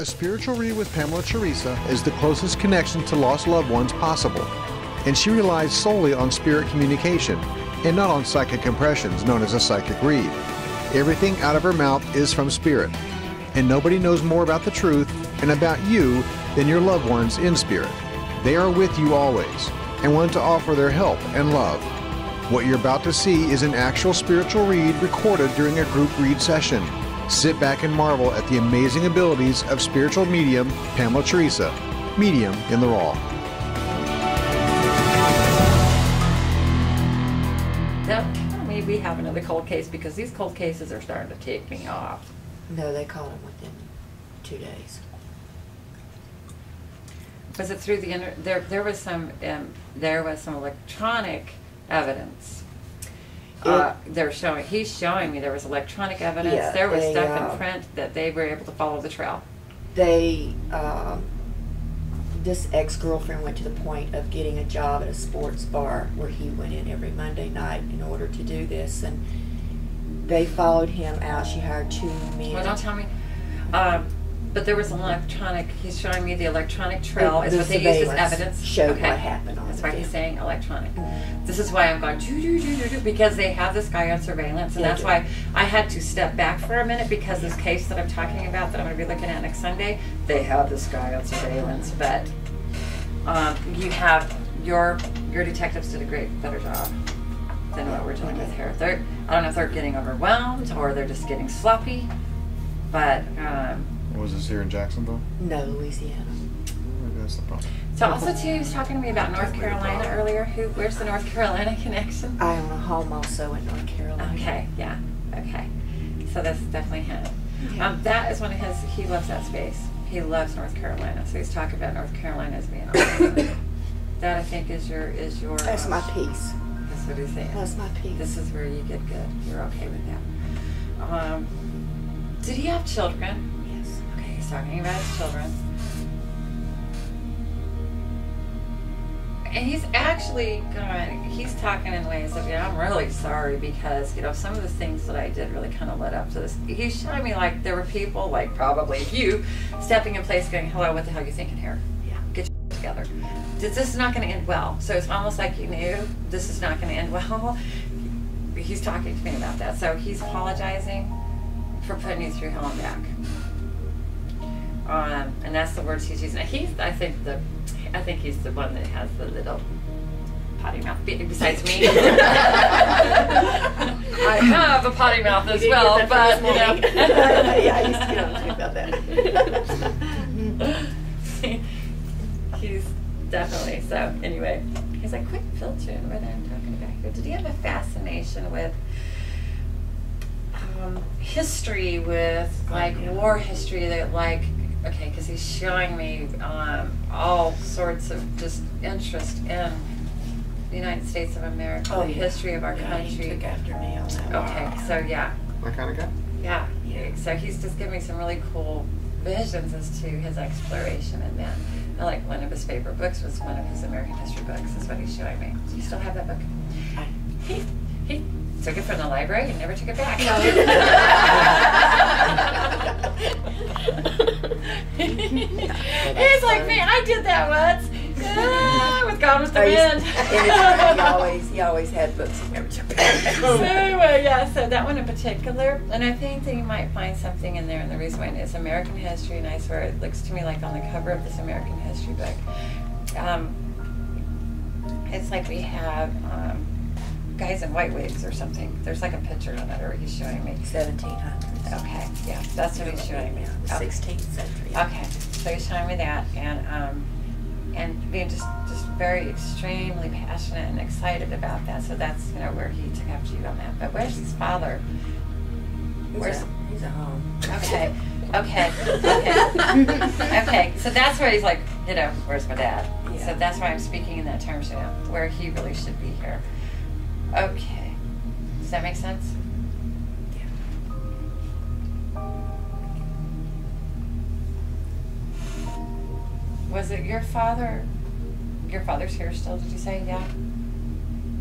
A spiritual read with Pamela Theresa is the closest connection to lost loved ones possible, and she relies solely on spirit communication and not on psychic impressions known as a psychic read. Everything out of her mouth is from spirit, and nobody knows more about the truth and about you than your loved ones in spirit. They are with you always and want to offer their help and love. What you're about to see is an actual spiritual read recorded during a group read session. Sit back and marvel at the amazing abilities of spiritual medium Pamela Theresa, medium in the raw. That tell me we have another cold case because these cold cases are starting to tick me off. No, they caught him within two days. Was it through the inter, there, there was some, um, there was some electronic evidence. Uh, they're showing, he's showing me there was electronic evidence, Yeah, there was they, stuff uh, in print that they were able to follow the trail. They, um, this ex-girlfriend went to the point of getting a job at a sports bar where he went in every Monday night in order to do this, and they followed him out. She hired two men. Well, don't tell me, um, but there was an electronic, he's showing me the electronic trail is The what they used as surveillance evidence. showed Okay. what happened on That's the why he's film. saying electronic. Mhm. This is why I'm going doo doo doo doo doo because they have this guy on surveillance, and They that's do. why I had to step back for a minute because this case that I'm talking about that I'm going to be looking at next Sunday, they have this guy on surveillance. But um, you have your your detectives did a great better job than what we're dealing with here. They're I don't know if they're getting overwhelmed or they're just getting sloppy, but. Um, Was this here in Jacksonville? No, Louisiana. Maybe that's the problem. so also too, he was talking to me about North Carolina earlier. Who? Where's the North Carolina connection? I own a home also in North Carolina. Okay, yeah, okay. So that's definitely him. Okay. Um, that is one of his, he loves that space. He loves North Carolina, so he's talking about North Carolina as being awesome. That I think is your, is your. That's uh, my piece. That's what he's saying. That's my piece. This is where you get good. You're okay with that. Um, did he have children? Talking about his children. And he's actually going, he's talking in ways of, yeah, I'm really sorry because, you know, some of the things that I did really kind of led up to this. He's showing me like there were people, like probably you, stepping in place going, hello, what the hell are you thinking here? Yeah. Get your together. This this is not going to end well. So it's almost like you knew this is not going to end well. He's talking to me about that. So he's apologizing for putting you through hell and back. Um, and that's the words he's using. He's, I think the, I think he's the one that has the little potty mouth. Besides me, I have a potty mouth as You well, but you know. from this morning. yeah, I used to get on to you about that. he's definitely so. Anyway, he's like, quit filtering what I'm talking about here. Did he have a fascination with? um, history with like war history that like okay because he's showing me um, all sorts of just interest in the United States of America, Oh, the yeah. history of our Yeah, he country. took after me on that. Okay, so yeah, My kind of guy. yeah, Yeah. So he's just giving me some really cool visions as to his exploration and then I like one of his favorite books was one of his American history books. Is what he's showing me. Do you still have that book? I- He he took it from the library and never took it back. He's like, man, I did that once. Ah, with God was the wind. He always, he always had books he never took back. so anyway, yeah, so that one in particular, and I think that you might find something in there, and the reason why is American history, and I swear it looks to me like on the cover of this American history book. Um, it's like we have um, guys in white wigs or something. There's like a picture on it, or he's showing me. Seventeen hundreds. Okay, yeah, that's what he's showing me. The Okay. sixteenth century. Okay, so he's showing me that, and um, and being just just very extremely passionate and excited about that. So that's you know where he took after you on that. But where's his father? He's Where's- at, he's at home. Okay, okay, okay, okay. So that's where he's like, you know, where's my dad? Yeah. So that's why I'm speaking in that terms now, where he really should be here. Okay, does that make sense? Yeah. Was it your father? Your father's here still, did you say? Yeah?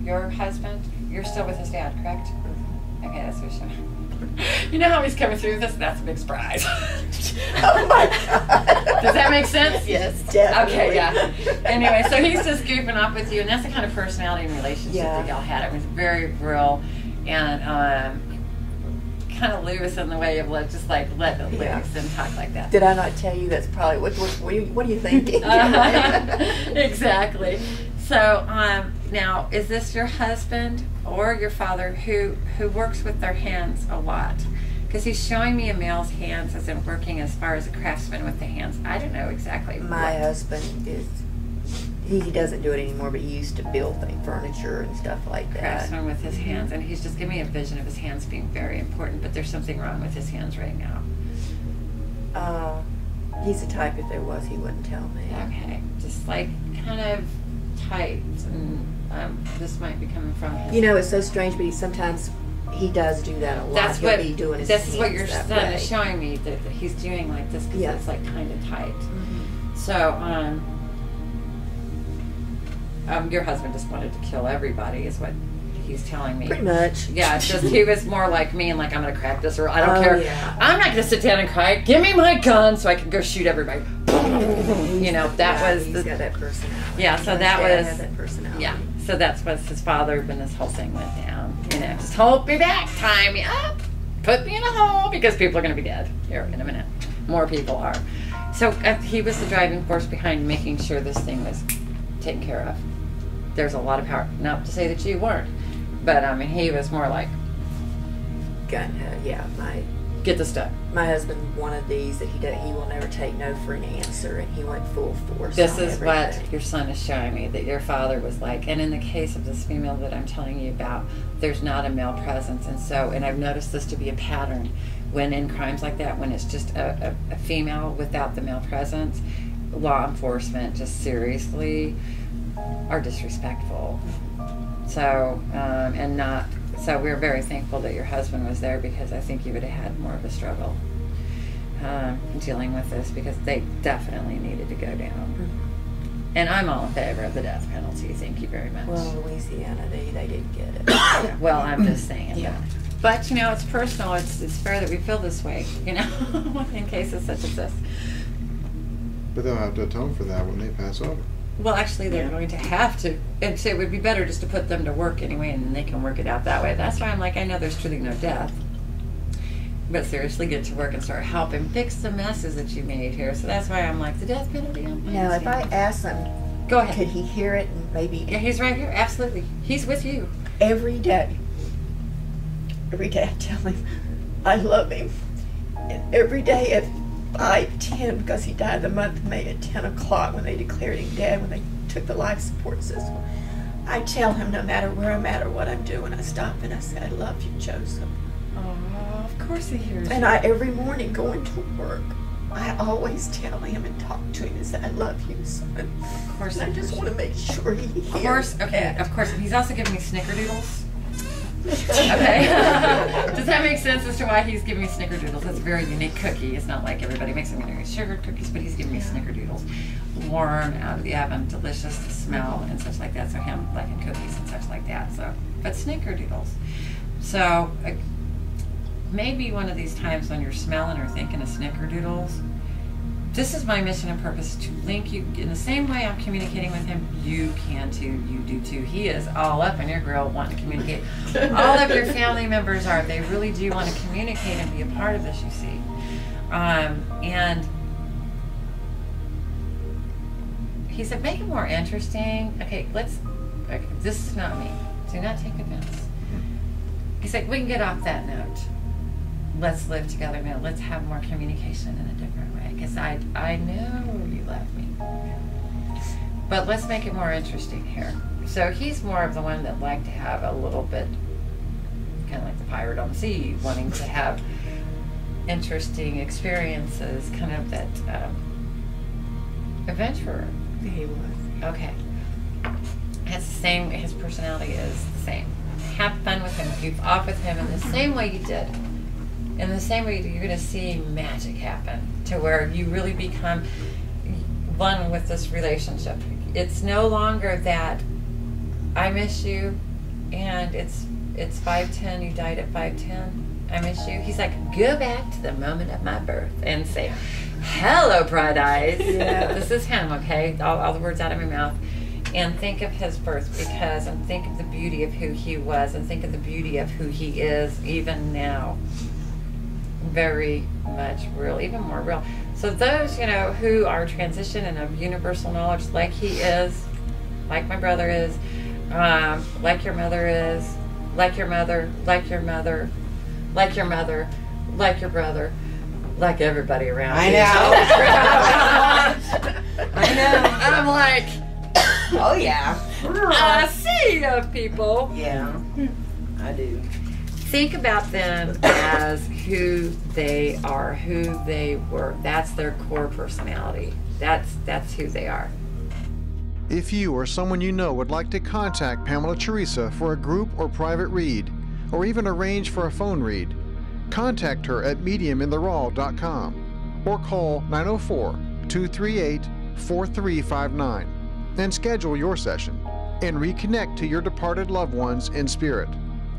Your husband? You're still with his dad, correct? Mm-hmm. Okay, that's what you're you know how he's coming through this? That's a big surprise. oh my God. Does that make sense? Yes, definitely. Okay, yeah. Anyway, so he's just goofing off with you, and that's the kind of personality and relationship Yeah. that y'all had. It was very real, and um, kind of loose in the way of let, just like let it loose and talk like that. Did I not tell you that's probably what? What, what, are, you, what are you thinking? exactly. So um, now, is this your husband or your father who who works with their hands a lot? Because he's showing me a male's hands as in working as far as a craftsman with the hands. I don't know exactly. My what- husband is. He doesn't do it anymore, but he used to build furniture and stuff like that. craftsman with his hands, and he's just giving me a vision of his hands being very important. But there's something wrong with his hands right now. Uh, he's the type if there was, he wouldn't tell me. Okay, just like kind of tight, and um, this might be coming from his You know, it's so strange, but he sometimes he does do that a lot. That's He'll what be doing his this is what your son way. is showing me that, that he's doing like this because Yeah. it's like kind of tight. Mhm. So um, um, your husband just wanted to kill everybody, is what he's telling me. Pretty much. Yeah, it's just he was more like me and like I'm gonna crack this or I don't Oh, care. yeah. I'm not gonna sit down and cry. Give me my gun so I can go shoot everybody. You know that Yeah, was he's the got that personality. Yeah, so that was- that personality. yeah. So that's what his father when this whole thing went down. You know, just hold me back, tie me up, put me in a hole because people are gonna be dead here in a minute. More people are. So uh, he was the driving force behind making sure this thing was taken care of. There's a lot of power. Not to say that you weren't, but I mean he was more like Gun, uh, yeah, my get this done. my husband wanted these that he did, he will never take no for an answer, and he went full force. This is what your son is showing me that your father was like. And in the case of this female that I'm telling you about, there's not a male presence. And so, and I've noticed this to be a pattern when in crimes like that, when it's just a, a, a female without the male presence, law enforcement just seriously are disrespectful. So, um, and not, so we're very thankful that your husband was there because I think you would have had more of a struggle um, dealing with this because they definitely needed to go down. And I'm all in favor of the death penalty. Thank you very much. Well, Louisiana, they they didn't get it. Yeah, well, I'm just saying. Yeah. But, but, you know, it's personal. It's it's fair that we feel this way. You know, in cases such as this. But they'll have to atone for that when they pass over. Well, actually, they're Yeah. going to have to, and so it would be better just to put them to work anyway, and then they can work it out that way. That's why I'm like, I know there's truly no death, but seriously, get to work and start helping fix the messes that you made here. So that's why I'm like, the death penalty. I'm Now, if I ask him, go could he hear it and maybe Yeah, he's right here. Absolutely, he's with you. every day, every day I tell him I love him. And every day 5, 10, because he died the month of May at 10 o'clock when they declared him dead, when they took the life support system. I tell him no matter where I'm at or what I'm doing, I stop and I say, I love you, Joseph. Oh, of course he hears. And I, every morning going to work, I always tell him and talk to him and say, I love you, son. Of course, And I just want to make sure he hears Of course, okay, of course. He's also giving me snickerdoodles. Okay. Does that make sense as to why he's giving me snickerdoodles? That's a very unique cookie. It's not like everybody makes them with sugar cookies, but he's giving me snickerdoodles. Warm out of the oven, delicious to smell and such like that. So him liking cookies and such like that. So, but snickerdoodles. So, uh, maybe one of these times when you're smelling or thinking of snickerdoodles, this is my mission and purpose to link you in the same way I'm communicating with him. You can too. You do too. He is all up in your grill wanting to communicate. all of your family members are. They really do want to communicate and be a part of this. You see, um, and he said, make it more interesting. Okay, let's. Okay, this is not me. Do not take offense. He said, we can get off that note let's live together now. Let's have more communication in a different way. Because I, I know you love me. But let's make it more interesting here. So he's more of the one that liked to have a little bit, kind of like the pirate on the sea, wanting to have interesting experiences, kind of that um, adventurer. He was. Okay. It's the same, his personality is the same. Have fun with him, goof off with him in the same way you did. In the same way, you're going to see magic happen to where you really become one with this relationship. It's no longer that I miss you and it's it's 510, you died at 510. I miss you. He's like, go back to the moment of my birth and say, hello, bright eyes. Yeah. This is him, okay? All, all the words out of my mouth. And think of his birth because, and think of the beauty of who he was, and think of the beauty of who he is even now. Very much real, even more real. So, those, you know, who are transition and of universal knowledge, like he is, like my brother is, um, like your mother is, like your mother, like your mother, like your mother, like your brother, like everybody around. I know. I know. I'm like, Oh yeah. I see you people. Yeah. I do. Think about them as who they are, who they were. That's their core personality. That's that's who they are. If you or someone you know would like to contact Pamela Theresa for a group or private read, or even arrange for a phone read, contact her at mediumintheraw.com or call 904 238 4359 and schedule your session and reconnect to your departed loved ones in spirit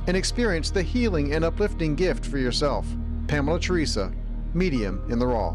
and experience the healing and uplifting gift for yourself. Pamela Theresa, Medium in the Raw.